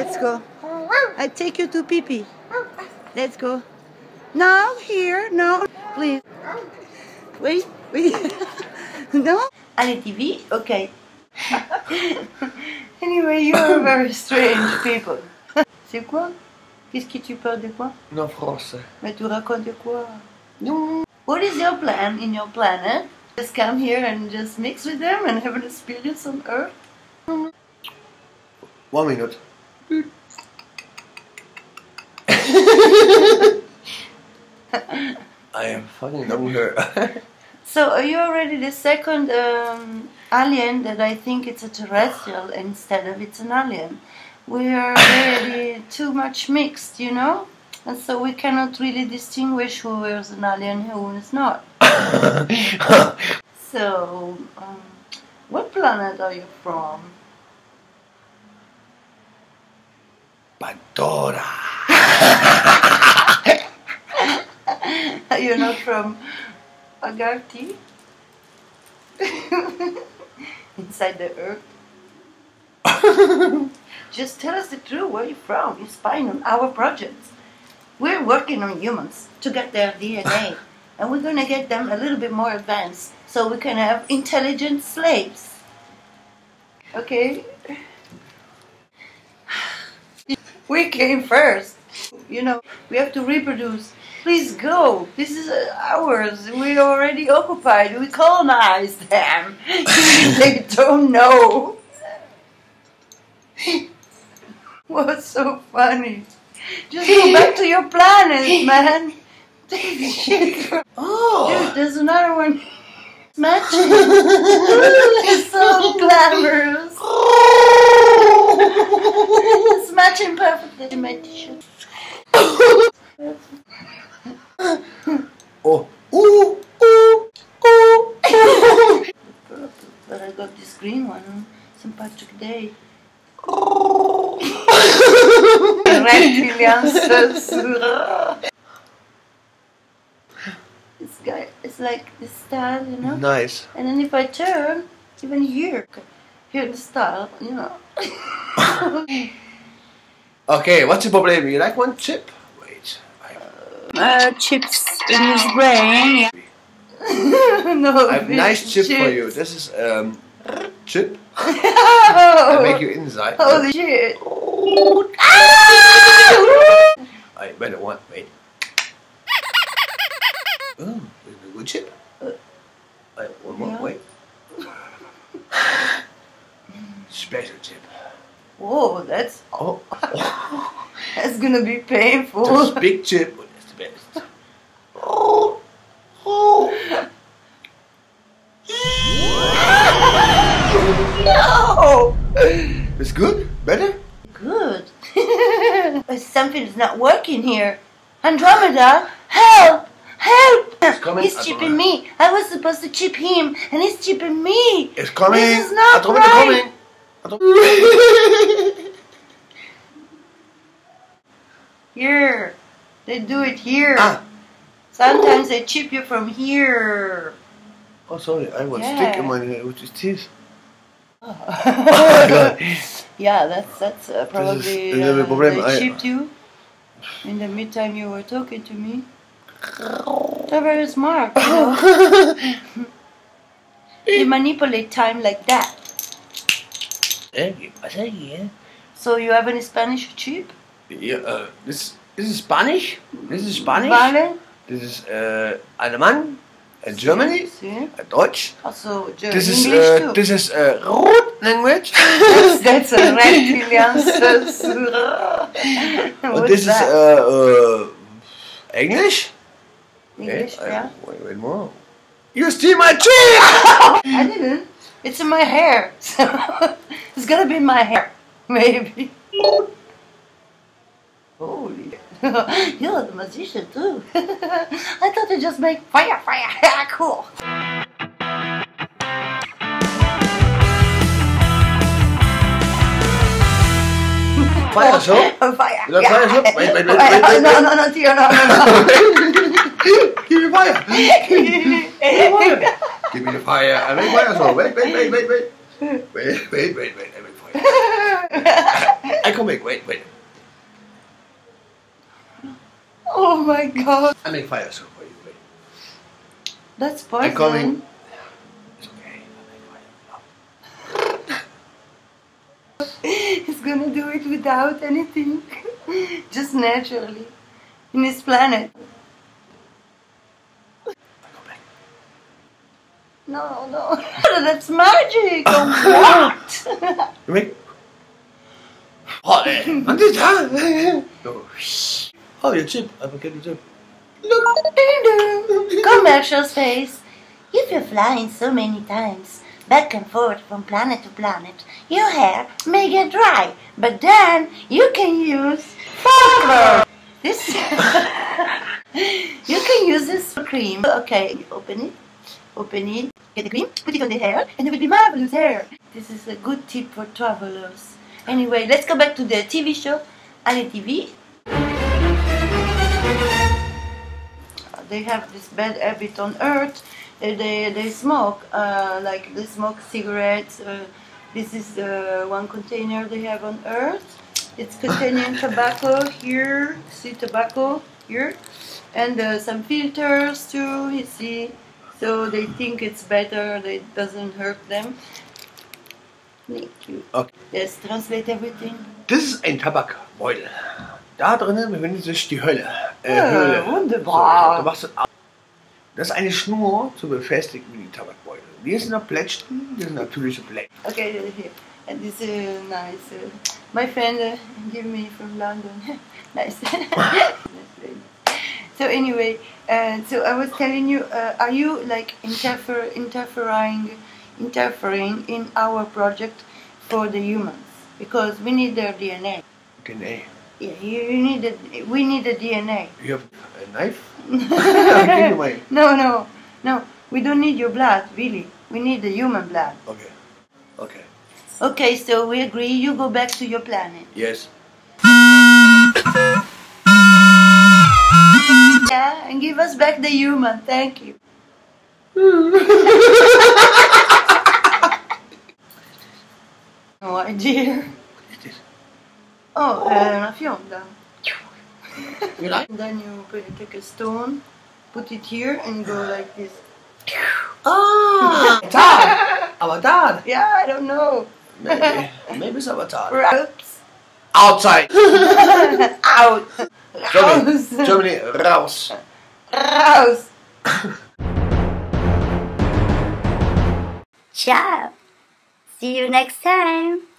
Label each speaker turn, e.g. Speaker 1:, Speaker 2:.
Speaker 1: let's go. I take you to pee pee. Let's go. No, here, no, please. Wait, wait. no? Allez, TV? Okay. anyway, you are very strange people. C'est quoi? Qu'est-ce que tu parles de quoi?
Speaker 2: Non, français.
Speaker 1: Mais tu racontes de quoi?
Speaker 2: Non.
Speaker 1: What is your plan in your planet? Just come here and just mix with them and have an experience on Earth?
Speaker 2: One minute. I am fucking hungry.
Speaker 1: So are you already the second um, alien that I think it's a terrestrial instead of it's an alien? We are already too much mixed, you know? And so we cannot really distinguish who is an alien and who is not. So, um, what planet are you from?
Speaker 2: Pandora.
Speaker 1: You're not from Agartha? Inside the earth? Just tell us the truth. Where you're you from? You're spying on our projects. We're working on humans to get their DNA. and we're going to get them a little bit more advanced so we can have intelligent slaves. Okay? We came first. You know, we have to reproduce. Please go. This is uh, ours. We already occupied. We colonized them. they don't know. What's so funny? Just go back to your planet, man. Take the shit
Speaker 2: Oh.
Speaker 1: Dude, there's another one. It's it's so glamorous. It's matching perfectly to my t-shirt.
Speaker 2: Oh. Ooh. Ooh. Ooh.
Speaker 1: But I got this green one on St. Patrick Day. Reptilian says. This guy is like the style, you know?
Speaker 2: Nice.
Speaker 1: And then if I turn, even here, hear the style, you know.
Speaker 2: Okay, what's the problem? You like one chip? Wait. I
Speaker 1: Uh, chips in his brain. no,
Speaker 2: I have nice chip for you. This is um chip. I
Speaker 1: Oh,
Speaker 2: make you inside.
Speaker 1: holy shit.
Speaker 2: I better one wait. Oh, this is a good chip. Wait, one more,
Speaker 1: Yeah.
Speaker 2: wait. Special chip.
Speaker 1: Whoa, that's
Speaker 2: Oh,
Speaker 1: that's gonna be painful.
Speaker 2: this big chip. Oh, that's the best. Oh, oh.
Speaker 1: no!
Speaker 2: It's good? Better?
Speaker 1: Good. Something's not working here. Andromeda, help! Help!
Speaker 2: Coming,
Speaker 1: He's chipping me. I was supposed to chip him, and he's chipping me.
Speaker 2: It's coming.
Speaker 1: This is not
Speaker 2: Andromeda
Speaker 1: right.
Speaker 2: coming.
Speaker 1: Here. They do it here.
Speaker 2: ah.
Speaker 1: Sometimes they chip you from here.
Speaker 2: Oh, sorry. I was
Speaker 1: Yeah.
Speaker 2: stick in my with his teeth.
Speaker 1: yeah, that's that's uh, probably
Speaker 2: is
Speaker 1: uh,
Speaker 2: problem.
Speaker 1: they
Speaker 2: I-
Speaker 1: chipped you in the meantime you were talking to me. They're very smart. You, know? manipulate time like that. So you have any Spanish chip?
Speaker 2: Yeah, uh, this this is Spanish. This is Spanish.
Speaker 1: Vale.
Speaker 2: This is uh, Alemán. And Germany.
Speaker 1: See?
Speaker 2: Uh, Deutsch.
Speaker 1: Also German.
Speaker 2: This is
Speaker 1: English
Speaker 2: uh,
Speaker 1: too.
Speaker 2: this is uh, root language.
Speaker 1: that's, that's a reptilian.
Speaker 2: And
Speaker 1: What's
Speaker 2: this is uh, uh, English.
Speaker 1: English,
Speaker 2: Okay,
Speaker 1: yeah.
Speaker 2: wait, wait more. You steal my tree!
Speaker 1: I didn't. It's in my hair. So it's gonna be in my hair. Maybe. Holy. You're the magician too. I thought you just make fire, fire. Yeah, cool.
Speaker 2: Fire shop.
Speaker 1: Fire.
Speaker 2: You like
Speaker 1: yeah.
Speaker 2: fire shop? Wait, wait, wait,
Speaker 1: Fire.
Speaker 2: wait, wait,
Speaker 1: No, no, no, Tio, no, no, no.
Speaker 2: Give me fire. Give me fire. Give me the fire. I make fire shop. Wait, wait, wait, wait, wait. Wait, wait, wait, wait. I make fire. I come back. Wait, wait.
Speaker 1: oh my god.
Speaker 2: I make fire for you. Wait.
Speaker 1: That's
Speaker 2: I come in.
Speaker 1: poison.
Speaker 2: It's okay. I make fire.
Speaker 1: He's gonna do it without anything. Just naturally. In his planet.
Speaker 2: I come back.
Speaker 1: No, no. That's magic. Oh, what?
Speaker 2: You make. Hot air. I'm just tired. Oh, no. Oh, your chip. I forget the chip. Look.
Speaker 1: Ding dong. Commercial space. If you're flying so many times back and forth from planet to planet, your hair may get dry, but then you can use fiber. This you can use this cream. Okay, open it, open it, get the cream, put it on the hair, and it will be marvelous hair. This is a good tip for travelers. Anyway, let's go back to the TV show, Ali TV. they have this bad habit on earth. Uh, they, they smoke uh, like they smoke cigarettes. Uh, this is uh, one container they have on earth. It's containing tobacco here. See tobacco here? And uh, some filters too. You see so they think it's better that it doesn't hurt them thank you
Speaker 2: Okay.
Speaker 1: yes translate everything
Speaker 2: Das ist ein Tabakbeutel. Da drinnen befindet sich die Hölle. Äh,
Speaker 1: Ja,
Speaker 2: Höhle.
Speaker 1: wunderbar.
Speaker 2: So, du machst das, das ist eine Schnur zu befestigen wie die Tabakbeutel. Die ist in der Plätsch drin, die ist natürliche Blech.
Speaker 1: Okay, here. And this is uh, nice. Uh, my friend uh, give me from London. nice. so anyway, uh, so I was telling you, uh, are you like interfer interfering, interfering in our project for the humans? Because we need their DNA.
Speaker 2: DNA.
Speaker 1: Yeah, you, you need the, we need the DNA.
Speaker 2: You have a knife? I'll give you my...
Speaker 1: No, no, no. We don't need your blood, really. We need the human blood.
Speaker 2: Okay. Okay.
Speaker 1: Okay, so we agree. You go back to your planet.
Speaker 2: Yes.
Speaker 1: Yeah, and give us back the human. Thank you. no idea.
Speaker 2: Is this?
Speaker 1: Oh, uh, una fionda.
Speaker 2: You like?
Speaker 1: And then you put, take a stone, put it here, and go like this.
Speaker 2: Ah! Avatar! Avatar!
Speaker 1: Yeah, I don't know.
Speaker 2: Maybe. Maybe it's Avatar.
Speaker 1: Oops.
Speaker 2: Outside!
Speaker 1: Out.
Speaker 2: Germany.
Speaker 1: Raus.
Speaker 2: Germany, raus!
Speaker 1: Raus.
Speaker 3: Ciao. See you next time.